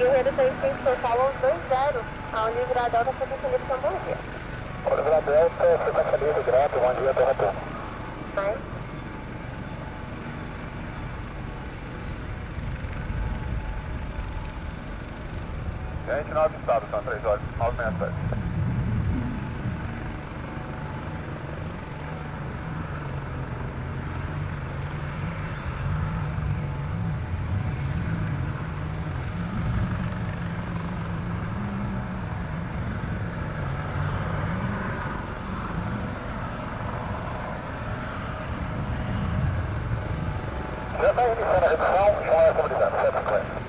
Guerreiro 35 total 2-0, a Livre Delta foi definido com bom dia. Olivia Delta, você está feliz, grato, bom dia, terra tua. Vai. Gente, 9 estado, são 3 horas, 9 meia Já está iniciando a redução, João é comunicando, 750.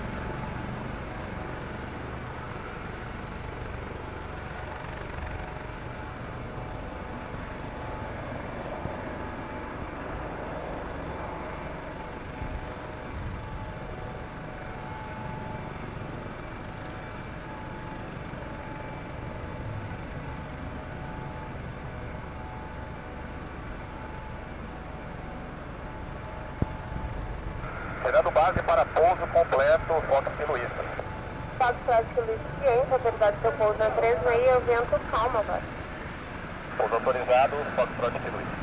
Virando base para pouso completo, Fox Luísa. Fox Luiz Ciência, autoridade do seu pouso é 36, o vento calma agora. Pouso autorizado, Fox Luísa.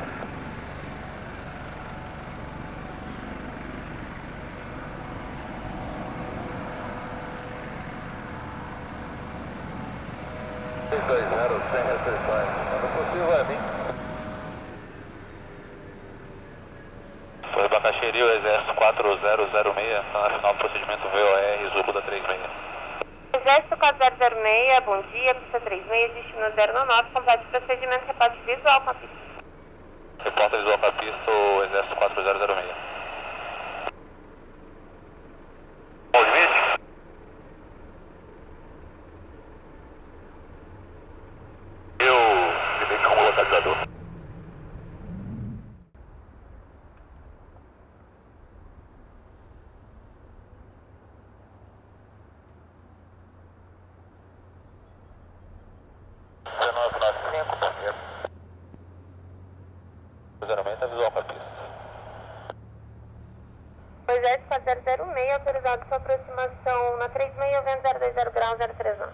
4006, está na final do procedimento VOR, Zuluda 36. Exército 4006, bom dia, pista 36, destino 099, complete procedimento, reporte visual com a pista. Repórter visual para a pista, 006, autorizado sua aproximação na 36, vento 020 grau 031.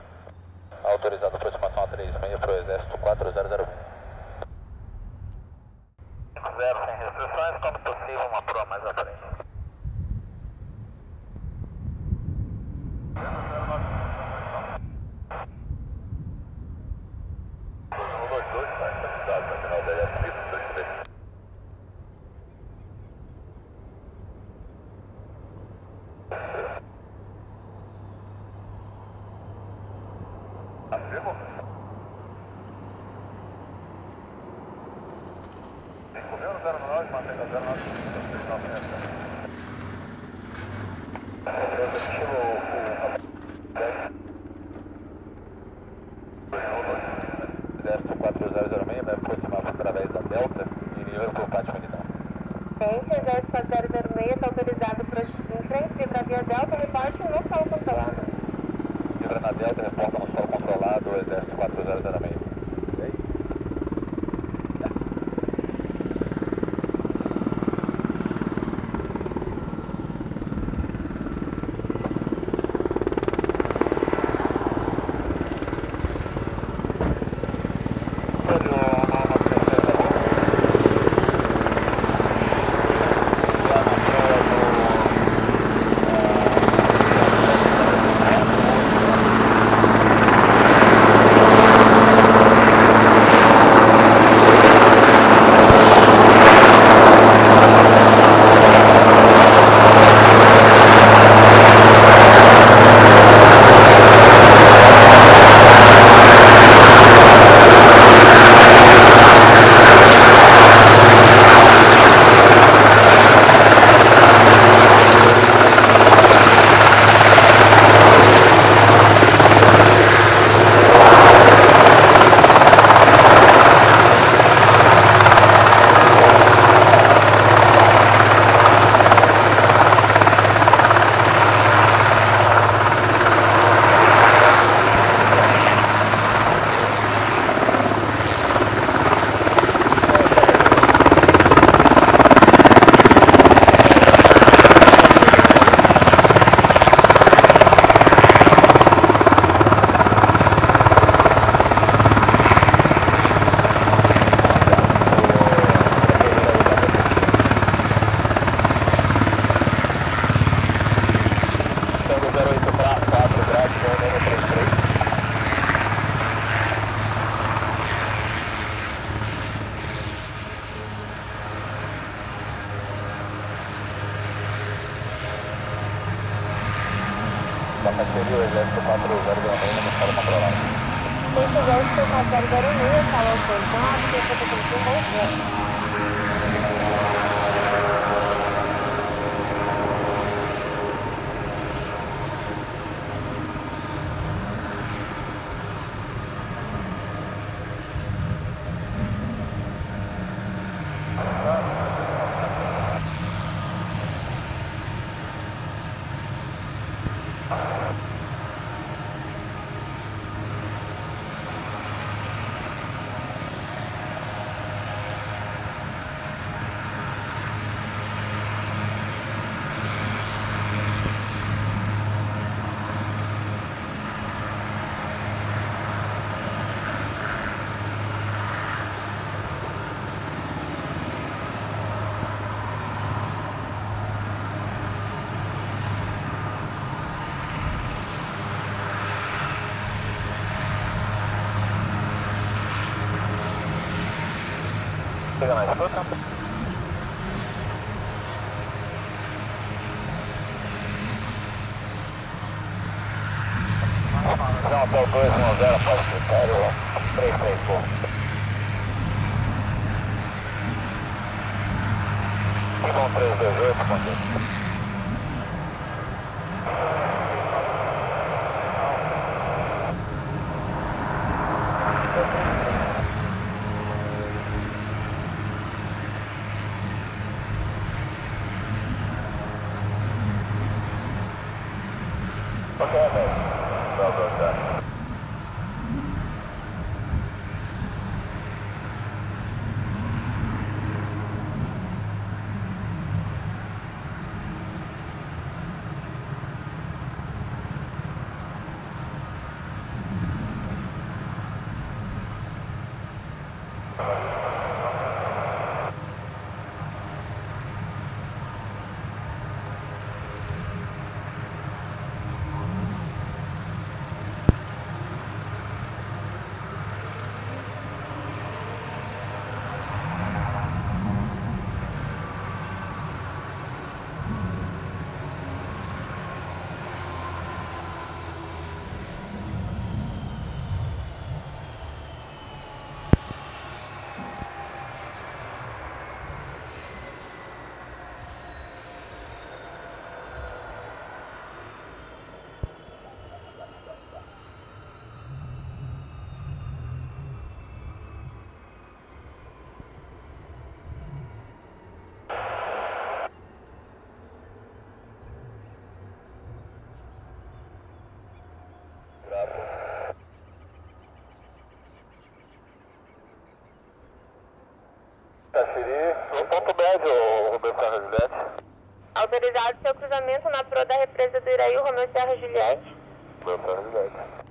Autorizado aproximação a 36 para o Exército 4001. Tango Hotel 210, pode critério 334. Ficam 328, contigo. Taxiri, no ponto médio, Romeu Serra Juliette. Autorizado seu cruzamento na proa da represa do Iraí, Romeu Serra Juliette. Romeu Serra Juliette.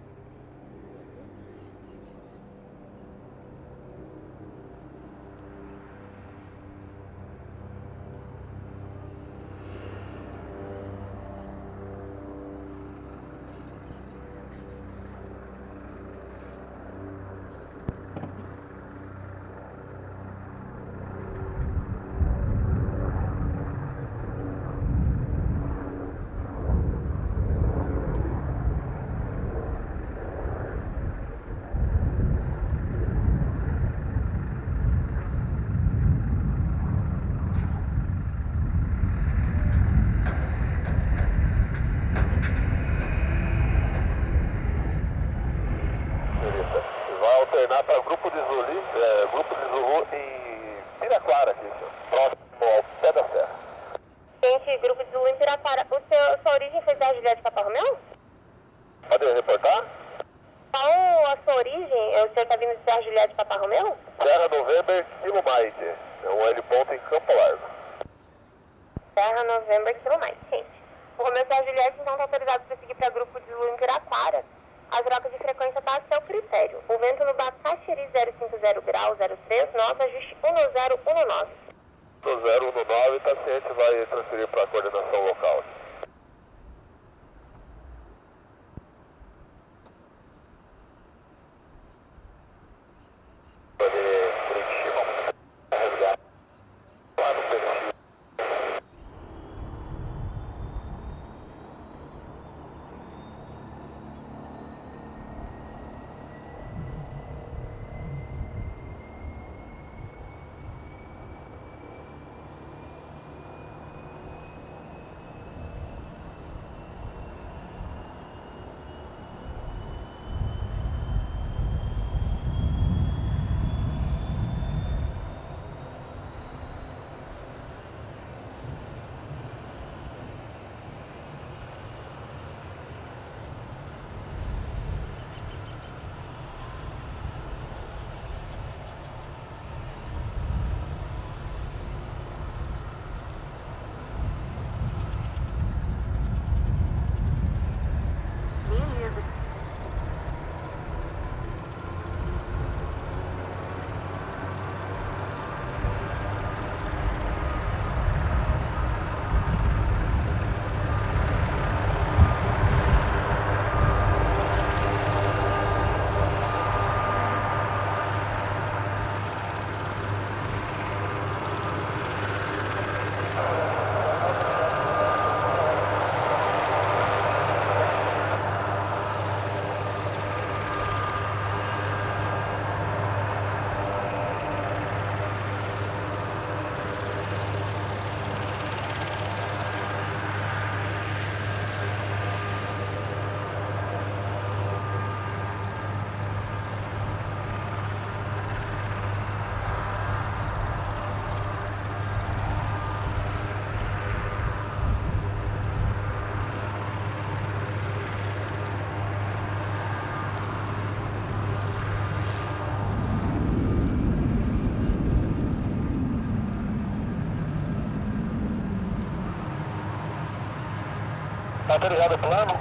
Está autorizado o plano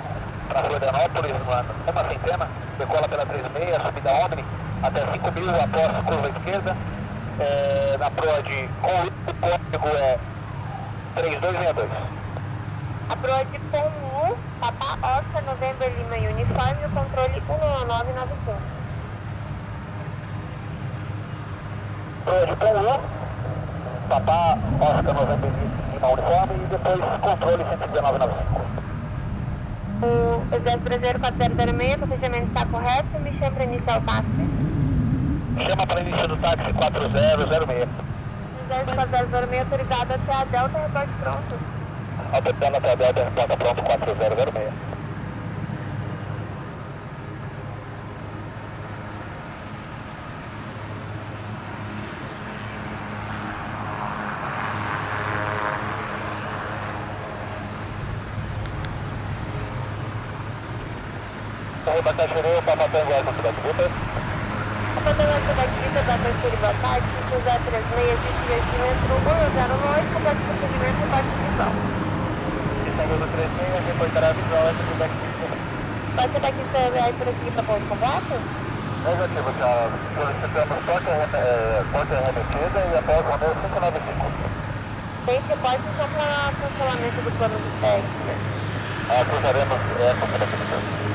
para Florianópolis, uma centena, decola pela 36, subida Omni, até 5 mil após curva esquerda, é, na proa de com o código é 3262. A proa de Pomu, Papa Oscar November Lima Uniforme, o controle 19995. Proa de Pulu, Papá Oscar November Lima Uniforme e depois controle 11995. O Exército Brasileiro 4006, o fechamento está correto, me chama para iniciar o táxi. Chama para início do táxi 4006. Exército 4006 autorizado até a Delta, reporte pronto. Autorizado até a Delta, resposta pronto 4006. Arroba Caxerê, Papa Tango, Cidade Buta. Capitão daqui da Bacaxiri, boa tarde. 5036, investimento 109, complexo procedimento, visual. Istanbul 36, reportará visual essa do Bacaxiri. Pode ser daqui CVR por aqui para ponto completo? Negativo, já solicitamos porta, é, porta remetida e após o Romeu 595. Tem reporte só para cancelamento do plano de teste, né? Ah, cruzaremos essa pela definição.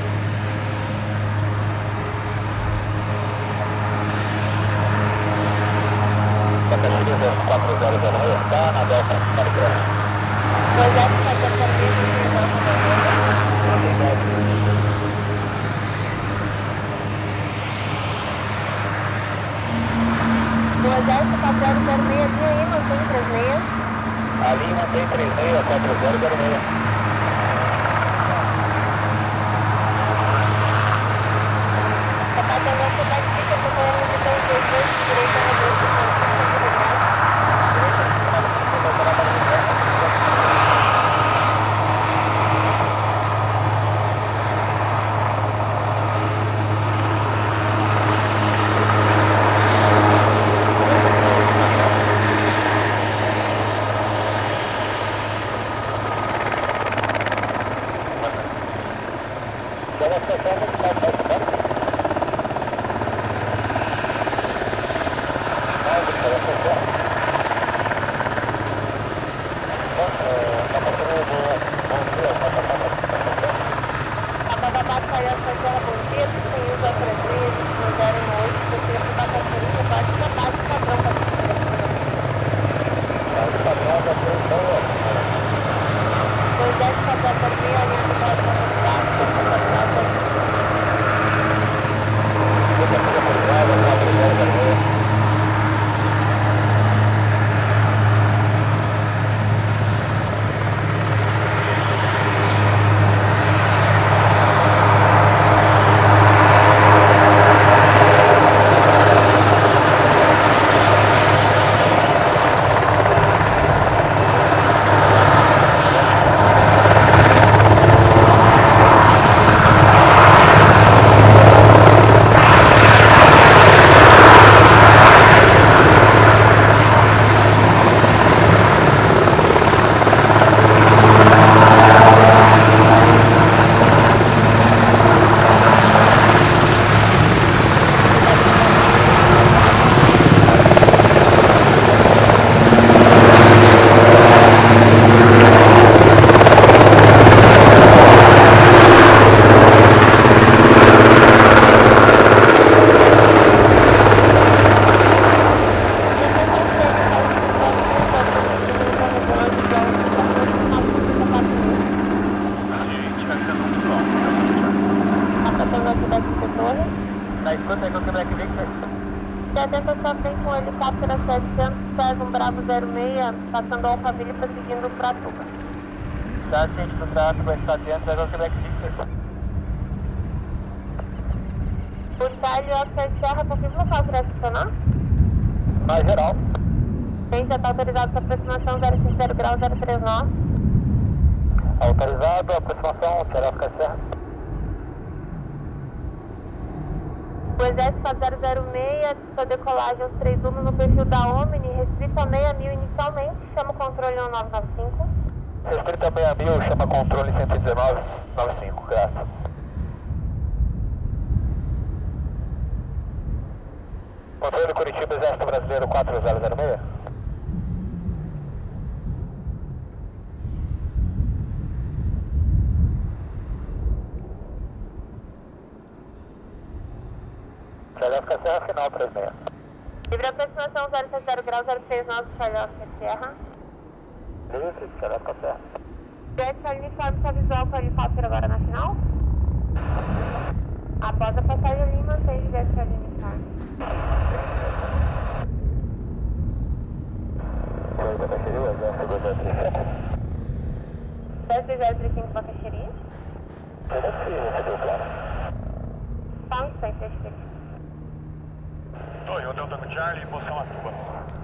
Bacaxiri 4006, está na Delta, Marigrana. Pois é, que pode ser mesmo que não O exército está 006, linha aí, mantém 36. A linha mantém 36, 4006. O Charlie Oscar Serra, confirma o local para acionar? Na geral, Tem, já está autorizado para aproximação 050 grau 039. autorizado, aproximação, Xeroca Serra. O Exército está 006, sua decolagem aos 3 1 no perfil da Omni, restrito a 6 mil inicialmente, chama o controle 1995. Restrito a 6 mil, chama controle 11995, graças. Controle Curitiba, Exército Brasileiro 4006. Xeroca Serra, final 36. Livre aproximação 060 grau 039, Charlie Oscar Serra. Livre, Xeroca Serra. Jet uniforme sua visual o helicóptero agora na final? Após a passagem ali, mantém o Bacaxiri, Exército 235. Desce 035 Bacaxiri. Deixa eu ver. Oi, Hotel Tango Charlie, posição Atuba. 10,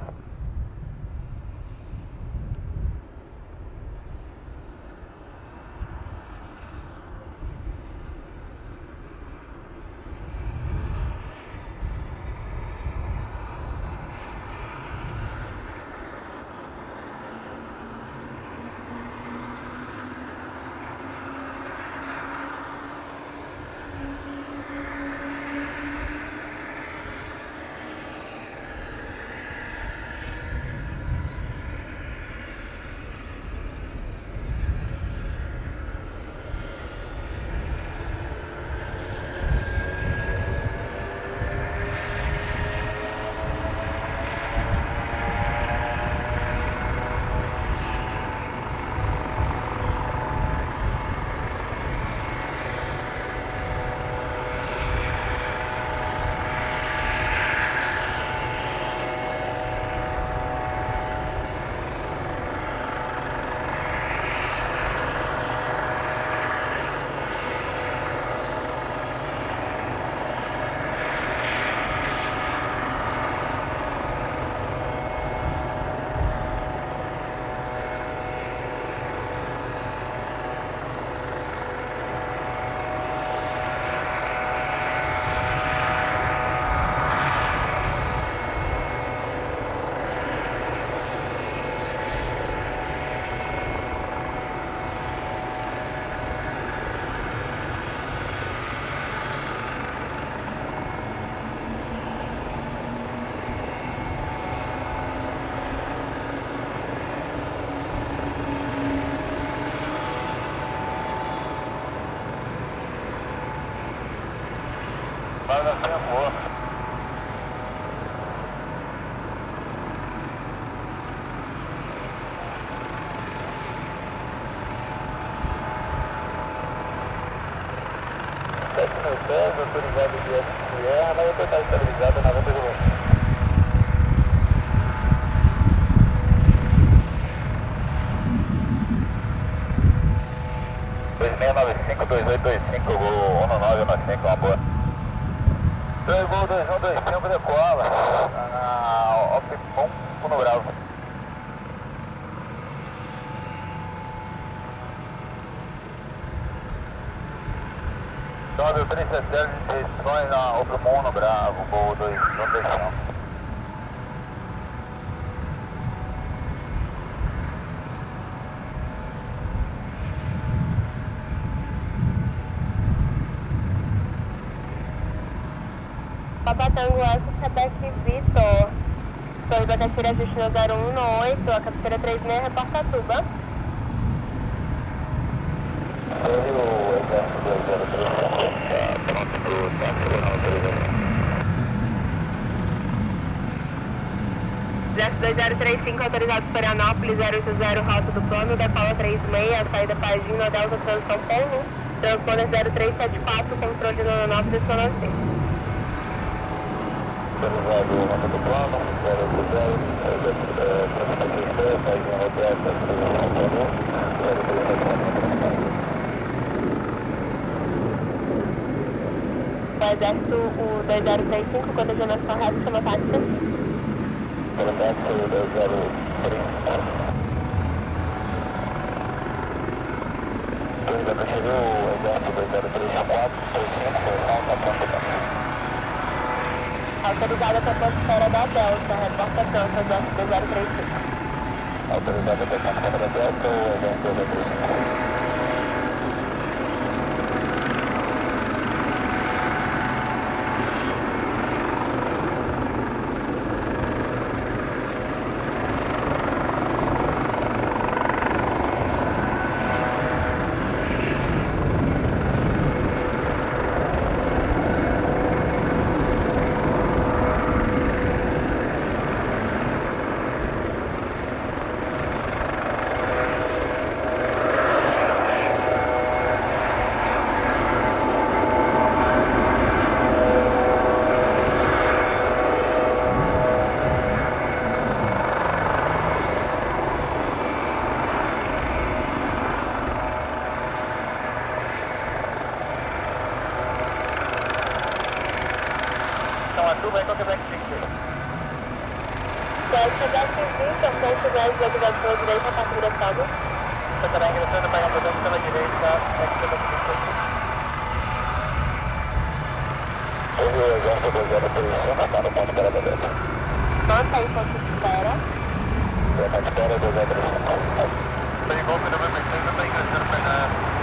de Sierra, nave total estabilizada na volta mundo. 2695, gol 1995, uma boa. 2 gol 2125 decola Brasil 370, edições na Opel Mono Bravo, voo 2, não deixamos. Papatango Alto, Sebeste Vitor. Sorriba da Tira Justina 018, a captura 36, reporta Tuba. Sorriba, 2035, autorizado Florianópolis, 080, rota do plano, decola 36, saída Pagina, Delta, Transição Paulo, transponder 0374, controle de Nonanópolis, Zona C. Autorizado nota do plano, 080, transporte página hotel, transporte Paulo, 0374. O Exército, o 2035, condicionamento correto, chama táxi. Autorizado 203. Dois da Caxiri, o exército 2034, 35, falta ponto Autorizada para a atmosfera da Delta, reporta pronto, Exército 2035. Autorizado até a câmera da Delta, exército 235. 10, da direção direita, para a direita Estará regressando para a mudança pela direita, extra da direita. Nota aí, ponto de espera. Ponto de espera, 205. Tem golpe no meu 6, está ingressando para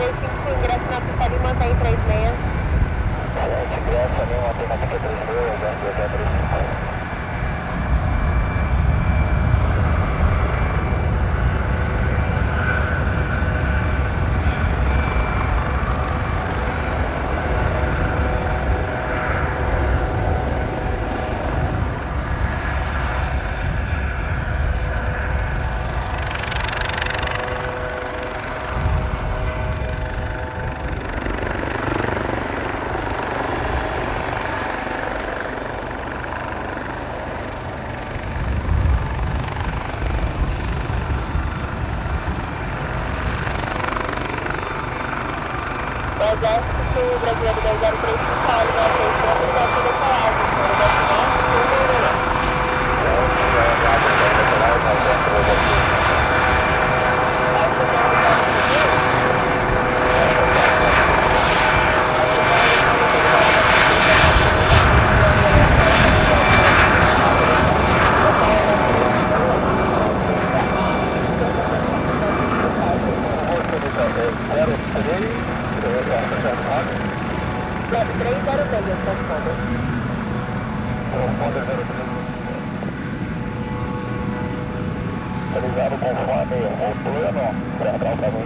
2035, ingresso na pista ali, mantém 36. Excelente, ingressa ali, mantém na pista 36, exército 235.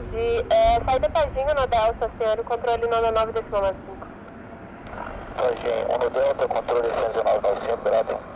pouco é, saída Pezinho no Delta, senhor, controle 99,5. Pajinho, 1 Delta, controle 119,5, grado.